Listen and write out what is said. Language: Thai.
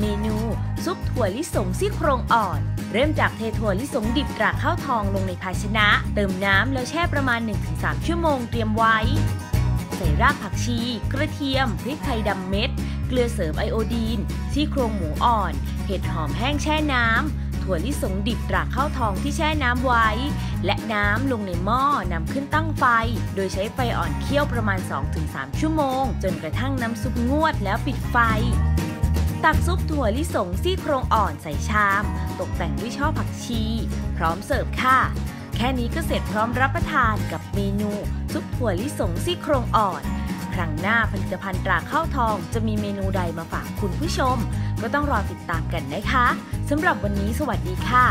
เมนูซุปถั่วลิสงซี่โครงอ่อน เริ่มจากเทถั่วลิสงดิบตราข้าวทองลงในภาชนะ เติมน้ำแล้วแช่ประมาณ 1-3 ชั่วโมงเตรียมไว้ ใส่รากผักชี กระเทียม พริกไทยดำเม็ด เกลือเสริมไอโอดีน ซี่โครงหมูอ่อน เห็ดหอมแห้งแช่น้ำถั่วลิสงดิบตราข้าวทองที่แช่น้ำไว้ และน้ำลงในหม้อนำขึ้นตั้งไฟ โดยใช้ไฟอ่อนเคี่ยวประมาณ 2-3 ชั่วโมง จนกระทั่งน้ำซุปงวดแล้วปิดไฟ ตักซุปถั่วลิสงซี่โครงอ่อนใส่ชาม ตกแต่งด้วยช่อผักชี พร้อมเสิร์ฟค่ะ แค่นี้ก็เสร็จพร้อมรับประทานกับเมนู ซุปถั่วลิสงซี่โครงอ่อน ครั้งหน้าผลิตภัณฑ์ตราข้าวทองจะมีเมนูใดมาฝากคุณผู้ชม ก็ต้องรอติดตามกันนะคะสำหรับวันนี้สวัสดีค่ะ